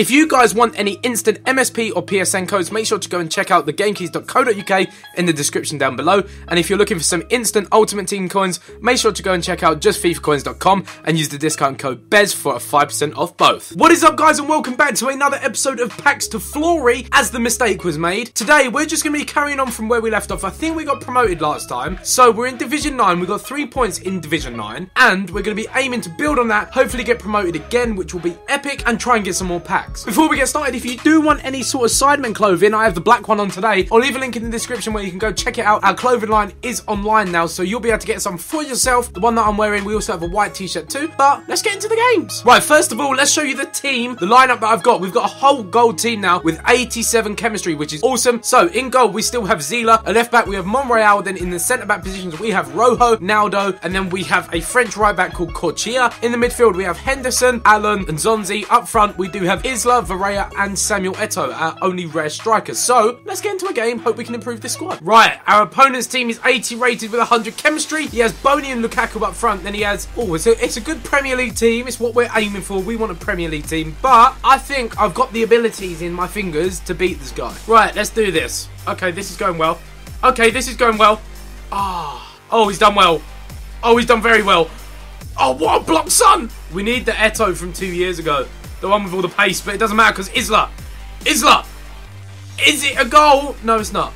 If you guys want any instant MSP or PSN codes, make sure to go and check out the gamekeys.co.uk in the description down below. And if you're looking for some instant Ultimate Team coins, make sure to go and check out justfifacoins.com and use the discount code BEHZ for a 5% off both. What is up guys and welcome back to another episode of Packs to Flory as the mistake was made. Today we're just going to be carrying on from where we left off. I think we got promoted last time. So we're in Division 9, we got 3 points in Division 9 and we're going to be aiming to build on that, hopefully get promoted again which will be epic and try and get some more packs. Before we get started, if you do want any sort of Sidemen clothing, I have the black one on today. I'll leave a link in the description where you can go check it out. Our clothing line is online now, so you'll be able to get some for yourself. The one that I'm wearing, we also have a white t-shirt too. But let's get into the games. Right, first of all, let's show you the team, the lineup that I've got. We've got a whole gold team now with 87 chemistry, which is awesome. So in goal, we still have Zieler. A left back, we have Monreal. Then in the centre back positions, we have Rojo, Naldo, and then we have a French right back called Corchia. In the midfield, we have Henderson, Allen, and Nzonzi. Up front, we do have Isla, Varela, and Samuel Eto'o, our only rare strikers. So let's get into a game. Hope we can improve this squad. Right, our opponent's team is 80 rated with 100 chemistry. He has Bony and Lukaku up front. Then he has, oh, it's a, it's a good Premier League team. It's what we're aiming for. We want a Premier League team. But I think I've got the abilities in my fingers to beat this guy. Right, let's do this. Okay, this is going well. Okay, this is going well. Ah, oh, oh, he's done well. Oh, he's done very well. Oh, what a block, son! We need the Eto'o from two years ago. The one with all the pace, but it doesn't matter because Isla. Isla! Is it a goal? No, it's not.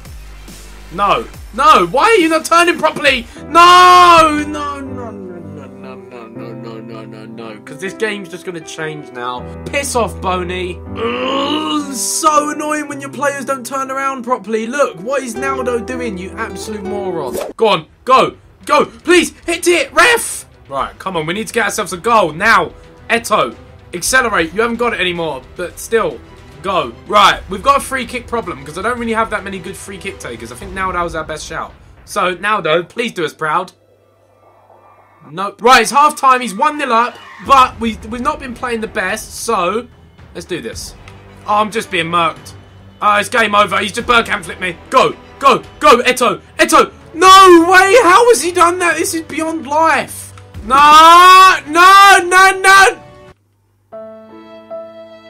No. No. Why are you not turning properly? No! No, no, no, no, no, no, no, no, no, no, no. Because this game's just going to change now. Piss off, Bony. So annoying when your players don't turn around properly. Look, what is Naldo doing, you absolute moron? Go on. Go. Go. Please, hit it, ref! Right, come on. We need to get ourselves a goal. Now, Eto'o. Accelerate. You haven't got it anymore, but still, go. Right, we've got a free kick problem because I don't really have that many good free kick takers. I think Naldo's our best shout. So, Naldo, please do us proud. Nope. Right, it's half time. He's 1 0 up, but we, we've not been playing the best, so let's do this. Oh, I'm just being murked. Oh, it's game over. He's just Bergkamp flipped me. Go, go, go, Eto'o, Eto'o. No way! How has he done that? This is beyond life. No, no, no, no.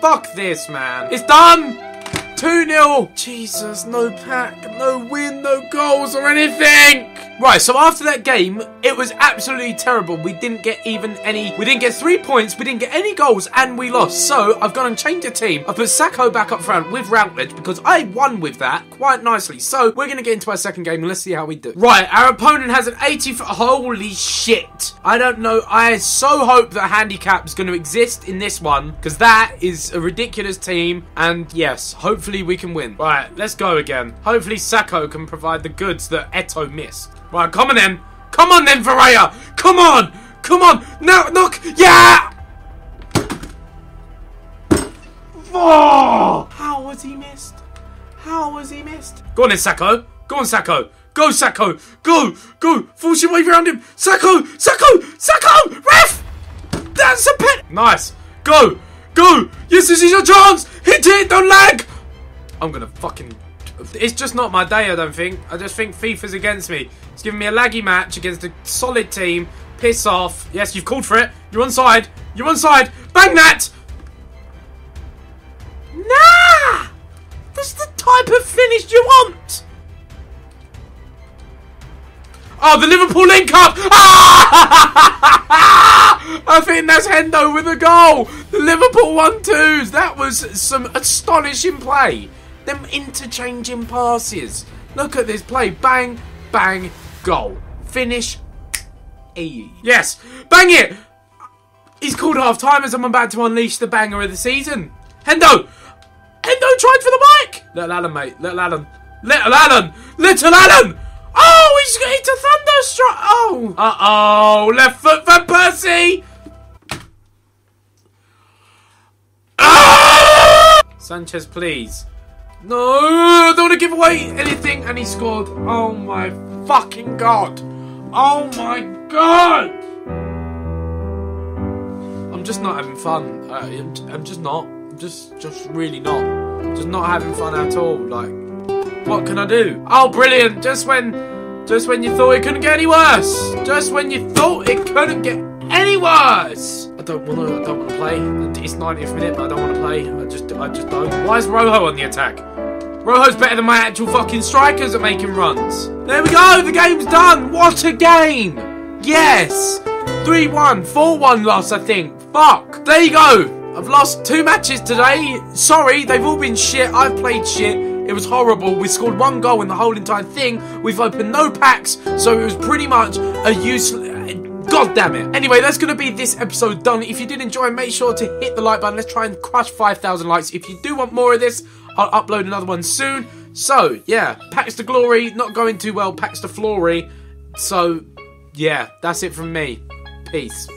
Fuck this, man. It's done! 2-0! Jesus, no pack, no win, no goals or anything! Right, so after that game, it was absolutely terrible. We didn't get even any... We didn't get three points, we didn't get any goals, and we lost. So, I've gone and changed the team. I put Sakho back up front with Routledge because I won with that quite nicely. So, we're going to get into our second game and let's see how we do. Right, our opponent has an 80... Holy shit! I don't know. I so hope that handicap is going to exist in this one because that is a ridiculous team. And yes, hopefully we can win. Right, let's go again. Hopefully Sakho can provide the goods that Eto'o missed. Right, come on then. Come on then, Varela. Come on. Come on. No, look. Yeah. Oh, how was he missed? How was he missed? Go on then, Sakho. Go on, Sakho. Go, Sakho. Go. Go. Force your way around him. Sakho. Sakho. Sakho. Ref. That's a pet. Nice. Go. Go. Yes, this is your chance. Hit it. Don't lag. I'm to fucking it's just not my day, I don't think. I just think FIFA's against me. It's giving me a laggy match against a solid team. Piss off. Yes, you've called for it. You're on side. You're on side. Bang that! Nah! That's the type of finish you want! Oh, the Liverpool link up! Ah! I think that's Hendo with a goal! The Liverpool 1-2s! That was some astonishing play them interchanging passes. Look at this play. Bang, bang, goal. Finish. E. Yes, bang it! He's called half time as I'm about to unleash the banger of the season. Hendo! Hendo tried for the mic! Little Allen, mate. Little Allen. Little Allen! Little Allen! Oh, he's it's a thunderstruck! Oh! Uh-oh! Left foot for Percy! Ah! Sanchez, please. No, don't want to give away anything. And he scored. Oh my fucking god. Oh my god. I'm just not having fun. I, am I'm just not. I'm just, just really not. Just not having fun at all. Like, what can I do? Oh, brilliant. Just when, just when you thought it couldn't get any worse. Just when you thought it couldn't get any worse. Don't want to. I don't want to play. It's 90th minute, but I don't want to play. I just, I just don't. Why is Rojo on the attack? Rojo's better than my actual fucking strikers at making runs. There we go. The game's done. What a game. Yes. 3-1, 4-1 loss, I think. Fuck. There you go. I've lost two matches today. Sorry, they've all been shit. I've played shit. It was horrible. We scored one goal in the whole entire thing. We've opened no packs, so it was pretty much a useless. God damn it. Anyway, that's going to be this episode done. If you did enjoy, make sure to hit the like button. Let's try and crush 5,000 likes. If you do want more of this, I'll upload another one soon. So, yeah, Packs to Glory, not going too well, Packs to Flory. So, yeah, that's it from me. Peace.